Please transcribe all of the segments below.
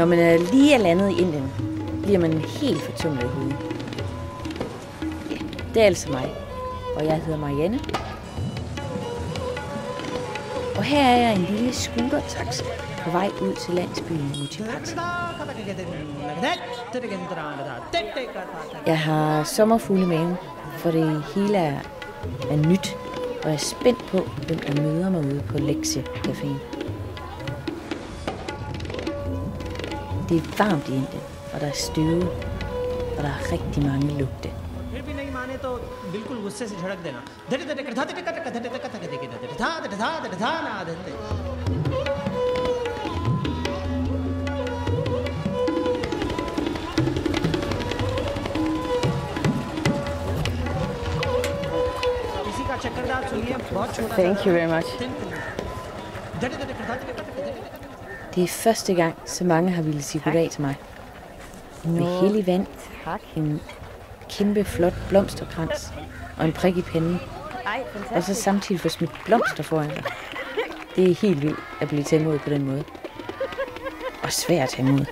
Når man er lige er landet i Indien, bliver man helt fortumlet i hovedet. Ja, det er altså mig. Og jeg hedder Marianne. Og her er jeg en lille scootertaxa på vej ud til landsbyen Mutipati. Jeg har sommerfugle med, for det hele er, er nyt, og jeg er spændt på, hvem der møder mig ude på Lexia Caféen. Det er varmt i Indien, og der er støve, og der er rigtig mange lugte. फिर भी नहीं माने तो बिल्कुल गुस्से से झड़क देना धटे धटे कटा धटे कटा धटे धटे कटा धटे कटा धटे धा धटे धा धटे धा ना धटे इसी का चक्करदार सुनिए बहुत छोटा थैंक यू वेरी मच धटे धटे कटा धटे कटा धटे Det er første gang, så mange har ville sige goddag til mig. Med hellig vand, en kæmpe flot blomsterkrans og en prik i panden. Og så samtidig få smidt blomster foran dig. Det er helt vildt at blive taget imod på den måde. Og svært at tage imod.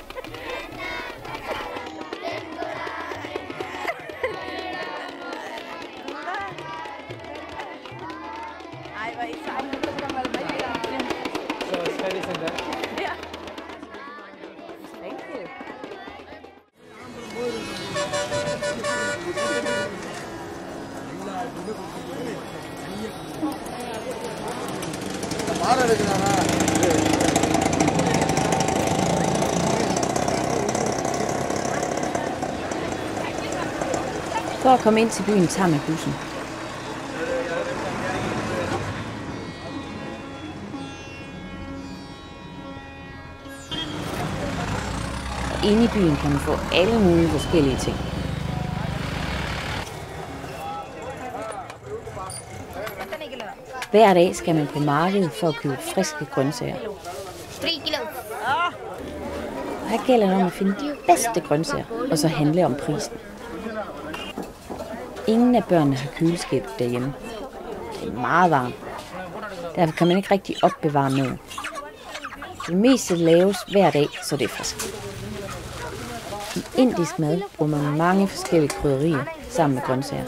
For at komme ind til byen tager man bussen. Og inde i byen kan man få alle mulige forskellige ting. Hver dag skal man på markedet for at købe friske grøntsager. Og her gælder det om at finde de bedste grøntsager, og så handle om prisen. Ingen af børnene har køleskab derhjemme. Det er meget varmt. Derfor kan man ikke rigtig opbevare maden. Det meste laves hver dag, så det er frisk. I indisk mad bruger man mange forskellige krydderier sammen med grøntsager.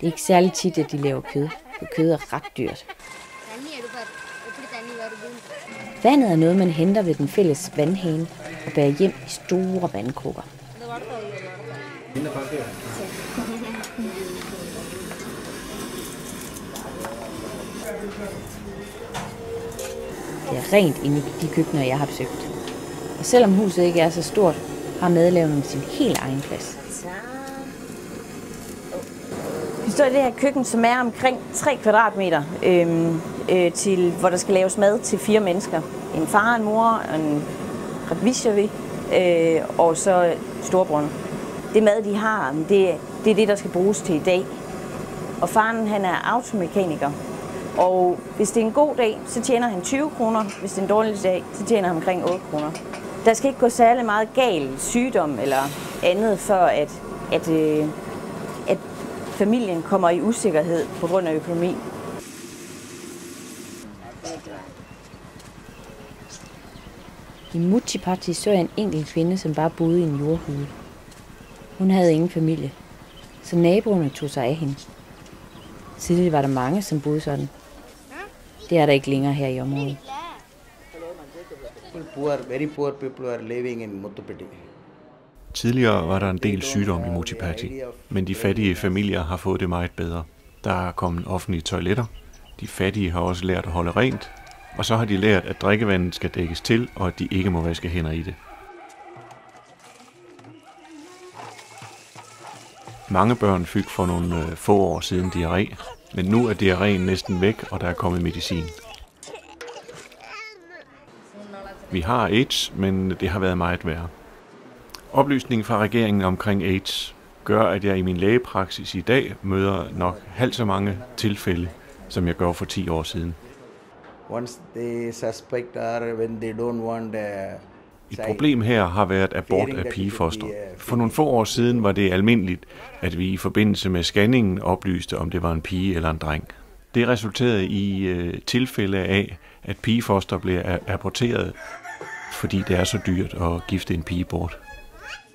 Det er ikke særlig tit, at de laver kød, for kød er ret dyrt. Vandet er noget, man henter ved den fælles vandhane og bærer hjem i store vandkrukker. Det er rent inde i de køkkener, jeg har besøgt. Og selvom huset ikke er så stort, har madlavningen sin helt egen plads. Vi står i det her køkken, som er omkring 3 kvadratmeter, øh, øh, til, hvor der skal laves mad til fire mennesker. En far, en mor, en revisjevi, øh, og så storebrødre. Det mad, de har, det, det er det, der skal bruges til i dag. Og faren, han er automekaniker. Og hvis det er en god dag, så tjener han 20 kroner. Hvis det er en dårlig dag, så tjener han omkring 8 kroner. Der skal ikke gå særlig meget galt sygdom eller andet, for at, at, øh, at familien kommer i usikkerhed på grund af økonomi. I Muchipati så jeg en enkelt kvinde, som bare boede i en jordhule. Hun havde ingen familie, så naboerne tog sig af hende. Tidligere var der mange, som boede sådan. Det er der ikke længere her i området. Poor, very poor people are living in Muttupeti. Tidligere var der en del sygdom i Mutipati, men de fattige familier har fået det meget bedre. Der er kommet offentlige toiletter. De fattige har også lært at holde rent, og så har de lært, at drikkevandet skal dækkes til, og at de ikke må vaske hænder i det. Mange børn fik for nogle øh, få år siden diarré, men nu er diarréen næsten væk, og der er kommet medicin. Vi har AIDS, men det har været meget værre. Oplysningen fra regeringen omkring AIDS gør, at jeg i min lægepraksis i dag møder nok halvt så mange tilfælde, som jeg gør for 10 år siden. Once they suspect or when they don't want uh, Et problem her har været abort af pigefoster. For nogle få år siden var det almindeligt, at vi i forbindelse med scanningen oplyste, om det var en pige eller en dreng. Det resulterede i øh, tilfælde af, at pigefoster blev aborteret, fordi det er så dyrt at gifte en pige bort.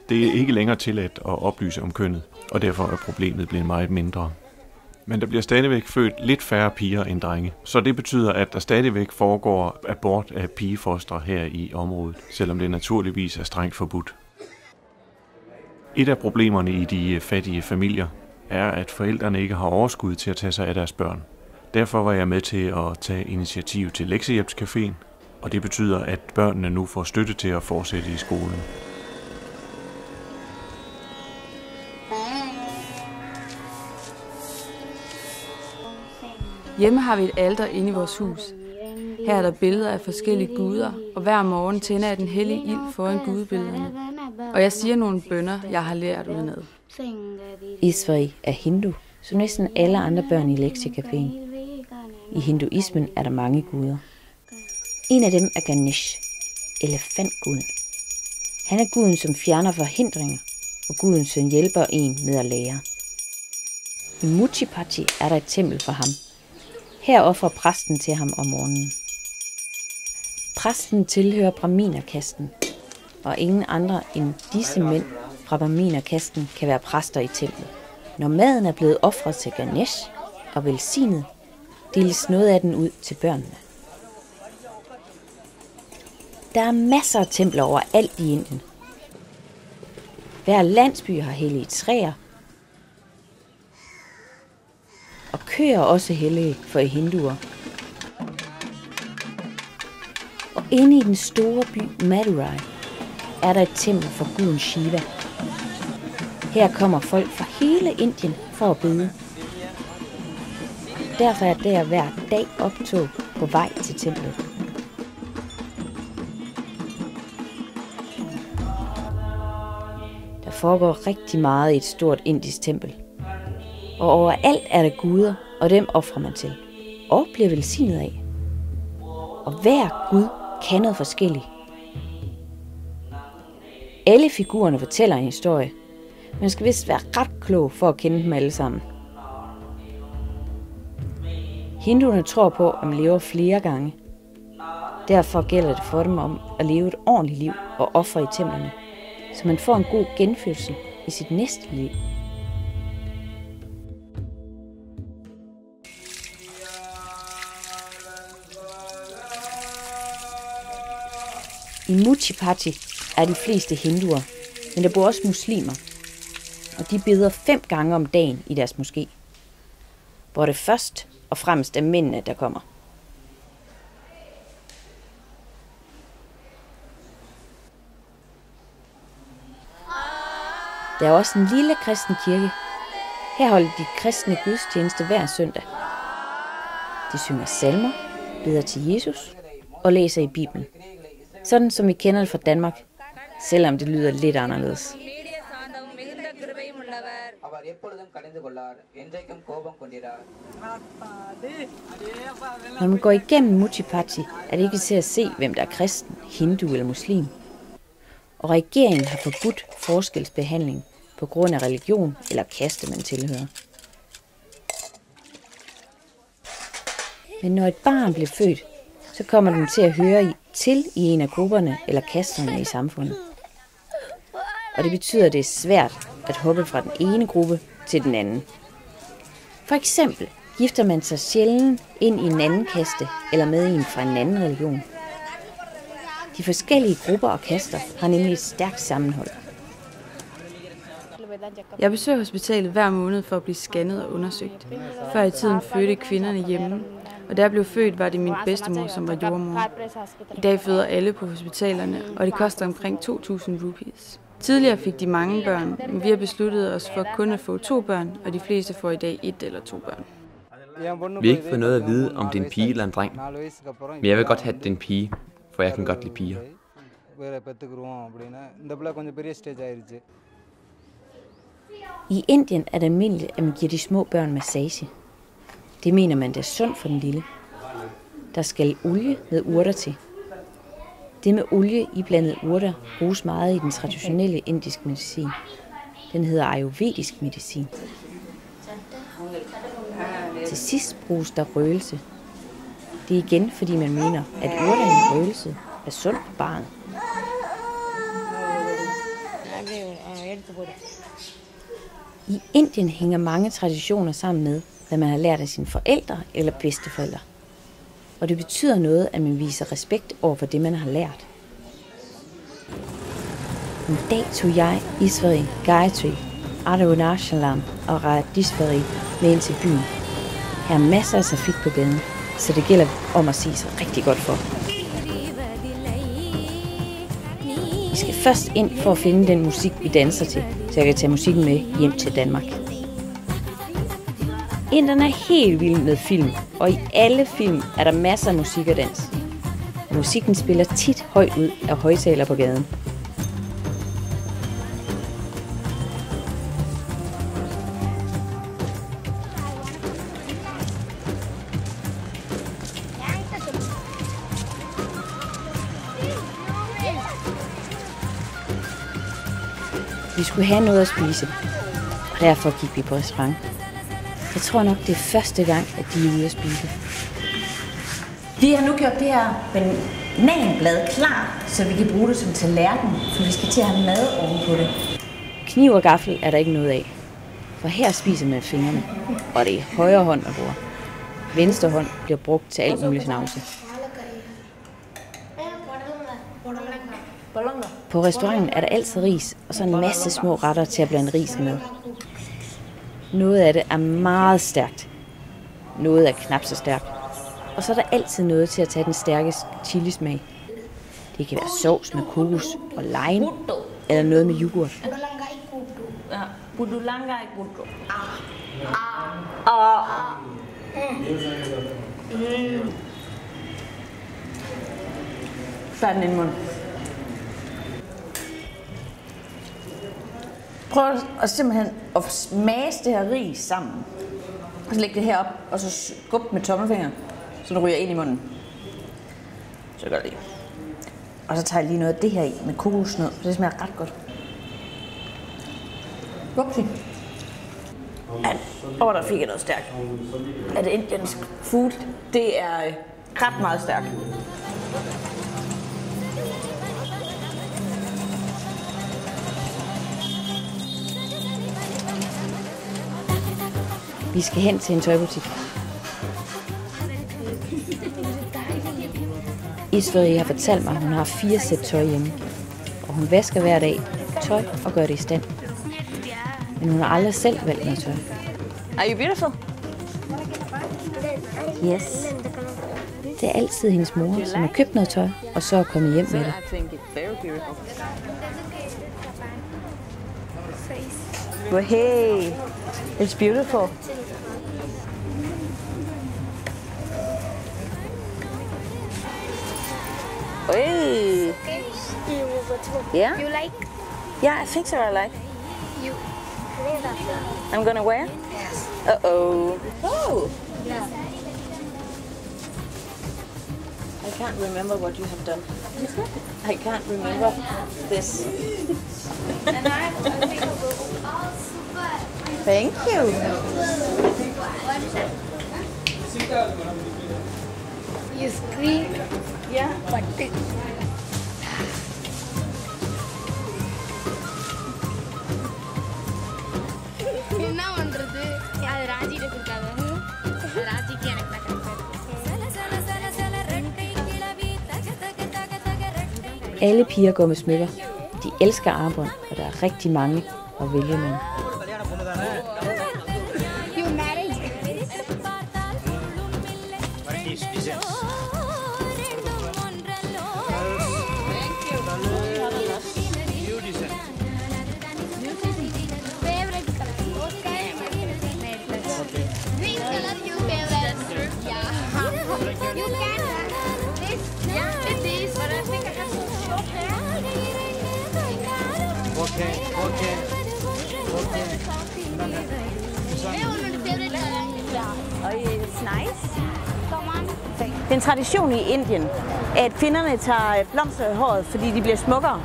Det er ikke længere tilladt at oplyse om kønnet, og derfor er problemet blevet meget mindre. Men der bliver stadigvæk født lidt færre piger end drenge. Så det betyder, at der stadigvæk foregår abort af pigefoster her i området, selvom det naturligvis er strengt forbudt. Et af problemerne i de øh, fattige familier er, at forældrene ikke har overskud til at tage sig af deres børn. Derfor var jeg med til at tage initiativ til Lektiehjælpscaféen, og det betyder, at børnene nu får støtte til at fortsætte i skolen. Hjemme har vi et alter inde i vores hus. Her er der billeder af forskellige guder, og hver morgen tænder jeg den hellige ild foran gudebillederne. Og jeg siger nogle bønder, jeg har lært udenad. Isvari er hindu, som næsten alle andre børn i lektiecaféen. I hinduismen er der mange guder. En af dem er Ganesh, elefantguden. Han er guden, som fjerner forhindringer, og guden, som hjælper en med at lære. I Muchipati er der et tempel for ham, her offrer præsten til ham om morgenen. Præsten tilhører Brahminerkasten, og ingen andre end disse mænd fra Brahminerkasten kan være præster i templet. Når maden er blevet offret til Ganesh og velsignet, deles noget af den ud til børnene. Der er masser af templer overalt i Indien. Hver landsby har hellige træer og køer også hellige for hinduer. Og inde i den store by Madurai er der et tempel for guden Shiva. Her kommer folk fra hele Indien for at bede. Derfor er der hver dag optog på vej til templet. Der foregår rigtig meget i et stort indisk tempel og overalt er der guder, og dem offrer man til, og bliver velsignet af. Og hver gud kan noget forskelligt. Alle figurerne fortæller en historie. Man skal vist være ret klog for at kende dem alle sammen. Hinduerne tror på, at man lever flere gange. Derfor gælder det for dem om at leve et ordentligt liv og ofre i templerne, så man får en god genfødsel i sit næste liv. I Muchipati er de fleste hinduer, men der bor også muslimer. Og de beder fem gange om dagen i deres moské. Hvor det først og fremmest er mændene, der kommer. Der er også en lille kristen kirke. Her holder de kristne gudstjeneste hver søndag. De synger salmer, beder til Jesus og læser i Bibelen. Sådan som vi kender det fra Danmark, selvom det lyder lidt anderledes. Når man går igennem Muchipati, er det ikke til at se, hvem der er kristen, hindu eller muslim. Og regeringen har forbudt forskelsbehandling på grund af religion eller kaste, man tilhører. Men når et barn bliver født, så kommer den til at høre i til i en af grupperne eller kasterne i samfundet. Og det betyder, at det er svært at hoppe fra den ene gruppe til den anden. For eksempel gifter man sig sjældent ind i en anden kaste eller med en fra en anden religion. De forskellige grupper og kaster har nemlig et stærkt sammenhold. Jeg besøger hospitalet hver måned for at blive scannet og undersøgt. Før i tiden fødte kvinderne hjemme, og da jeg blev født, var det min bedstemor, som var jordmor. I dag føder alle på hospitalerne, og det koster omkring 2.000 rupees. Tidligere fik de mange børn, men vi har besluttet os for kun at få to børn, og de fleste får i dag et eller to børn. Vi har ikke fået noget at vide, om det er en pige eller en dreng. Men jeg vil godt have, at det er en pige, for jeg kan godt lide piger. I Indien er det almindeligt, at man giver de små børn massage. Det mener man, det er sundt for den lille. Der skal olie med urter til. Det med olie i blandet urter bruges meget i den traditionelle indiske medicin. Den hedder ayurvedisk medicin. Til sidst bruges der røgelse. Det er igen, fordi man mener, at urter i røgelse er sundt for barnet. I Indien hænger mange traditioner sammen med, hvad man har lært af sine forældre eller bedsteforældre. Og det betyder noget, at man viser respekt over for det, man har lært. En dag tog jeg Isvari, Gayatri, Arunashalam og Radishvari med ind til byen. Her er masser af trafik på gaden, så det gælder om at sige sig rigtig godt for. Vi skal først ind for at finde den musik, vi danser til, så jeg kan tage musikken med hjem til Danmark. Inderne er helt vild med film, og i alle film er der masser af musik og dans. Og musikken spiller tit højt ud af højtaler på gaden. Vi skulle have noget at spise, og derfor gik vi på restaurant. Jeg tror nok, det er første gang, at de er ude at spise. Vi har nu gjort det her bananblad klar, så vi kan bruge det som tallerken, for vi skal til at have mad ovenpå det. Kniv og gaffel er der ikke noget af, for her spiser man med fingrene, og det er højre hånd, man bruger. Venstre hånd bliver brugt til alt muligt snavse. På restauranten er der altid ris, og så en masse små retter til at blande risen med. Noget af det er meget stærkt. Noget er knap så stærkt. Og så er der altid noget til at tage den stærkeste chilismag. Det kan være sovs med kokos og lime, eller noget med yoghurt. Så er mm. mm. den inde i munden. Prøv at simpelthen at smage det her ris sammen. Og så lægge det her op, og så skub med tommelfingeren, så den ryger ind i munden. Så gør det. Og så tager jeg lige noget af det her i med kokosnød, for det smager ret godt. Vupsi. Åh, og der fik jeg noget stærkt. Er det indiansk food? Det er øh, ret meget stærkt. Vi skal hen til en tøjbutik. Isfri har fortalt mig, at hun har fire sæt tøj hjemme. Og hun vasker hver dag tøj og gør det i stand. Men hun har aldrig selv valgt noget tøj. Are you beautiful? Yes. Det er altid hendes mor, som har købt noget tøj, og så er kommet hjem med det. Well, hey, it's beautiful. Hey. Okay, you will go to. Yeah? You like? Yeah, I think so. I like. You. I'm gonna wear. Yes. Uh oh. Oh. Yeah. I can't remember what you have done. I can't remember this. Thank you. You scream. Yeah. But என்ன பண்றது அது ராஜிட்ட கொடுக்காத அது ராஜிக்கு எனக்கு தான் கிடைச்சது Alle piger går med smykker. De elsker armbånd, og der er rigtig mange at vælge mellem. Det er en tradition i Indien, at kvinderne tager øh, blomster i håret, fordi de bliver smukkere.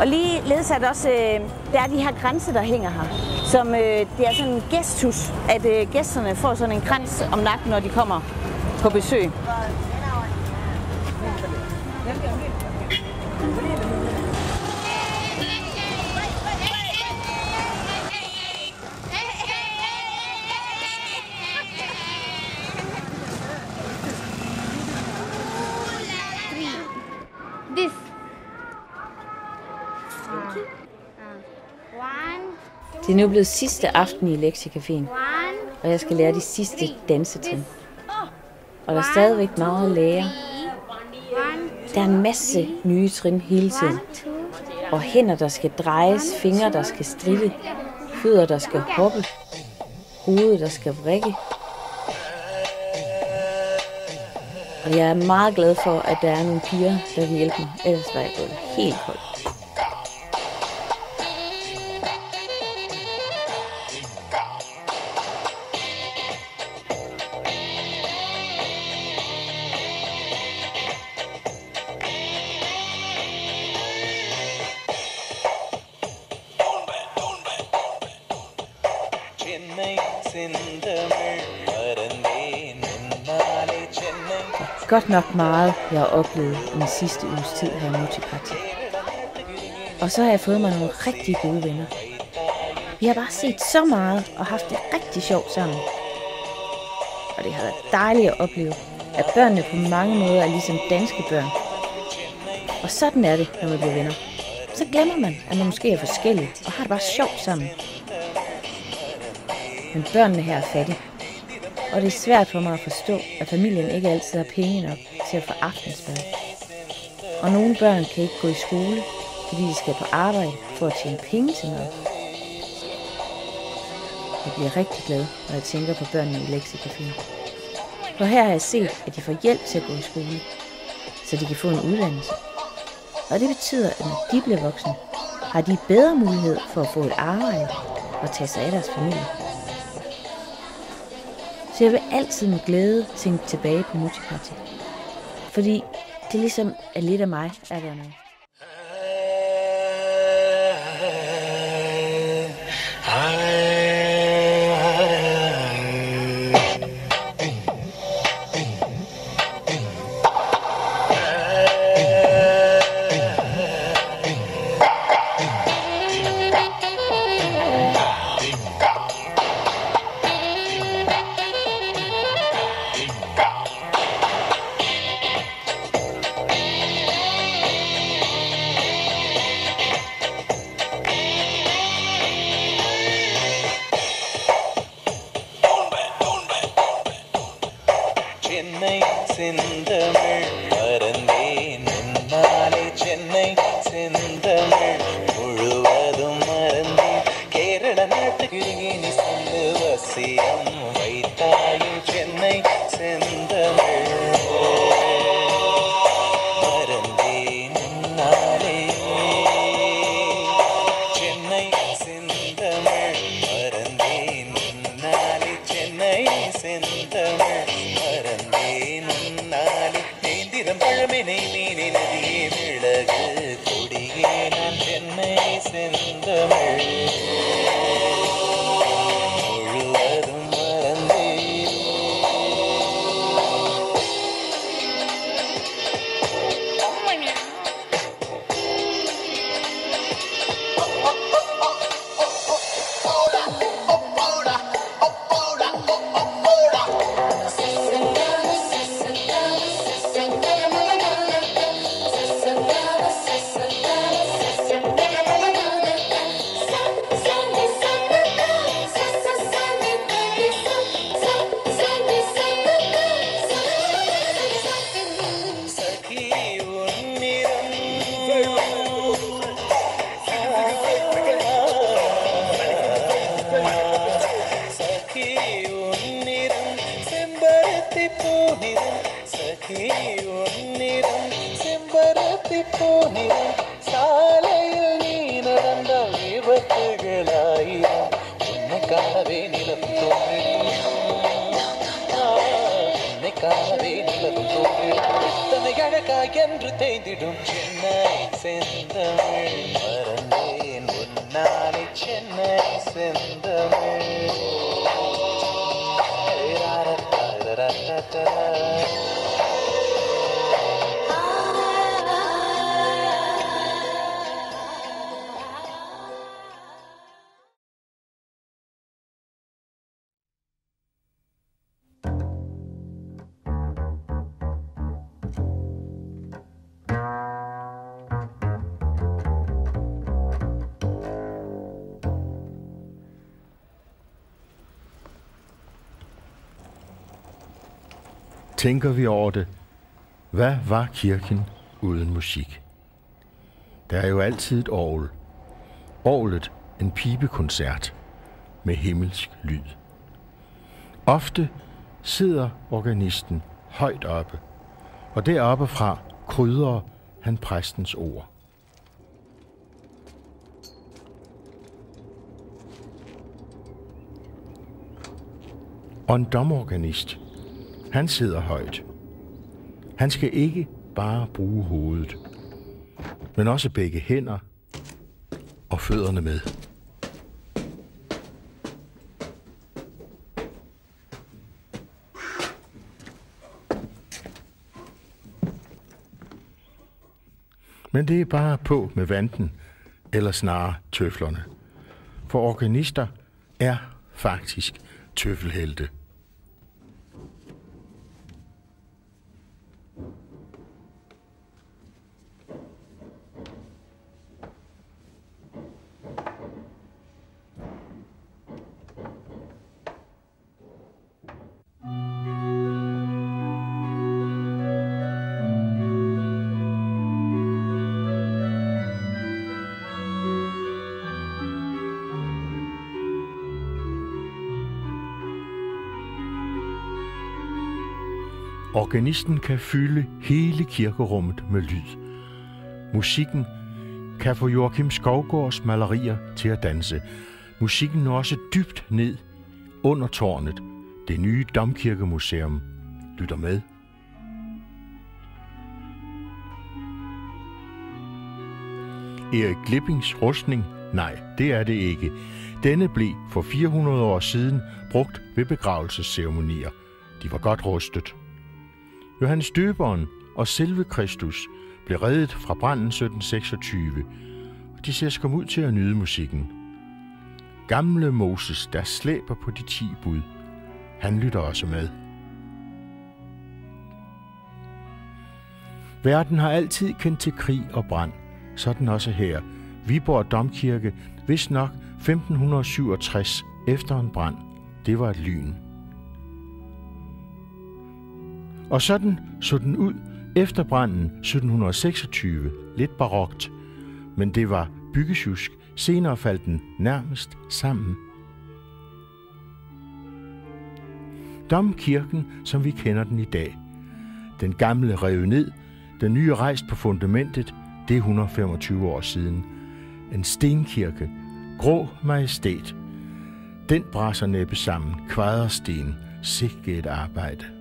Og lige ledsat også, øh, der er de her grænse, der hænger her. Som, øh, det er sådan en gestus, at gæsterne får sådan en krans om nakken, når de kommer på besøg. Det er nu blevet sidste aften i lektiecaféen, og jeg skal lære de sidste dansetrin. Og der er stadigvæk meget at lære. Der er en masse nye trin hele tiden. Og hænder, der skal drejes, fingre, der skal strille, fødder, der skal hoppe, hovedet, der skal vrikke. Og jeg er meget glad for, at der er nogle piger, der vil hjælpe mig. Ellers var jeg gået helt koldt. Godt nok meget, jeg har oplevet i den sidste uges tid her i Multiparty. Og så har jeg fået mig nogle rigtig gode venner. Vi har bare set så meget og haft det rigtig sjovt sammen. Og det har været dejligt at opleve, at børnene på mange måder er ligesom danske børn. Og sådan er det, når man bliver venner. Så glemmer man, at man måske er forskellige og har det bare sjovt sammen. Men børnene her er fattige. Og det er svært for mig at forstå, at familien ikke altid har penge nok til at få aftensmad. Og nogle børn kan ikke gå i skole, fordi de skal på arbejde for at tjene penge til noget. Jeg bliver rigtig glad, når jeg tænker på børnene i lektiecaféen. For her har jeg set, at de får hjælp til at gå i skole, så de kan få en uddannelse. Og det betyder, at når de bliver voksne, har de bedre mulighed for at få et arbejde og tage sig af deres familie. Så jeg vil altid med glæde tænke tilbage på Multiparty. Fordi det ligesom er lidt af mig, er der noget. the. தேய்ந்திடும் சென்னை செந்தமிழ். மறந்தேன் உன்னாலே சென்னை செந்தமிழ். Tænker vi over det, hvad var kirken uden musik? Der er jo altid et orgel. Orglet en pibekoncert med himmelsk lyd. Ofte sidder organisten højt oppe, og deroppe fra krydrer han præstens ord. Og en domorganist, han sidder højt. Han skal ikke bare bruge hovedet, men også begge hænder og fødderne med. Men det er bare på med vanten, eller snarere tøflerne. For organister er faktisk tøffelhelte. Organisten kan fylde hele kirkerummet med lyd. Musikken kan få Joachim Skovgårds malerier til at danse. Musikken når også dybt ned under tårnet, det nye Domkirkemuseum. Lytter med. Erik Glippings rustning? Nej, det er det ikke. Denne blev for 400 år siden brugt ved begravelsesceremonier. De var godt rustet. Johannes Døberen og selve Kristus blev reddet fra branden 1726, og de ser komme ud til at nyde musikken. Gamle Moses, der slæber på de ti bud, han lytter også med. Verden har altid kendt til krig og brand, sådan også her. Viborg Domkirke, hvis nok 1567 efter en brand. Det var et lyn. Og sådan så den ud efter branden 1726, lidt barokt, men det var byggesjusk. Senere faldt den nærmest sammen. Domkirken, som vi kender den i dag. Den gamle rev ned, den nye rejst på fundamentet, det er 125 år siden. En stenkirke, grå majestæt. Den brasser næppe sammen, kvadersten, sikke et arbejde.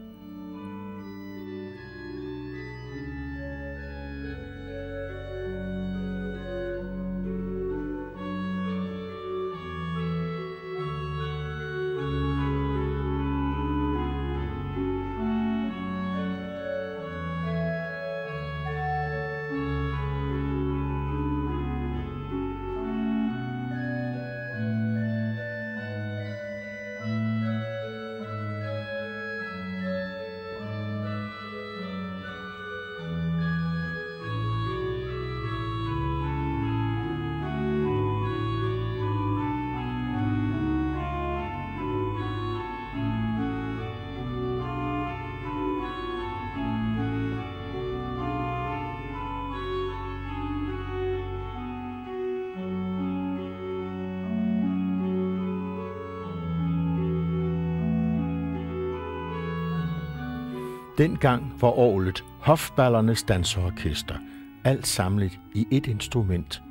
Dengang var orlet hofballernes danseorkester, alt samlet i et instrument.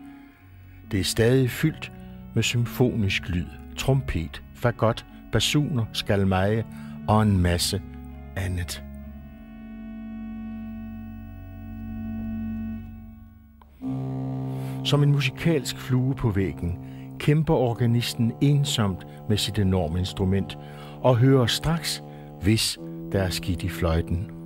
Det er stadig fyldt med symfonisk lyd, trompet, fagot, basuner, skalmeje og en masse andet. Som en musikalsk flue på væggen kæmper organisten ensomt med sit enorme instrument og hører straks, hvis der er skidt i fløjten.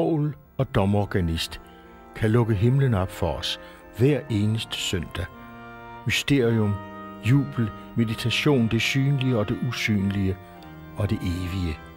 Orgel og domorganist kan lukke himlen op for os hver eneste søndag. Mysterium, jubel, meditation, det synlige og det usynlige og det evige.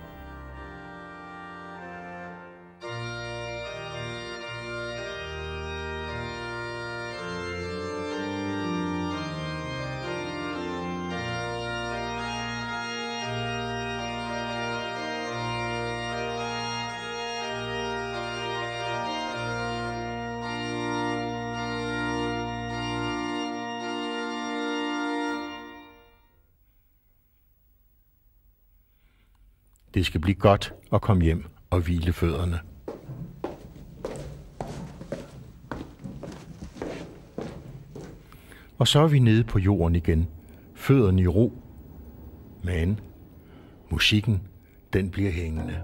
Det skal blive godt at komme hjem og hvile fødderne. Og så er vi nede på jorden igen. Fødderne i ro. Men musikken, den bliver hængende.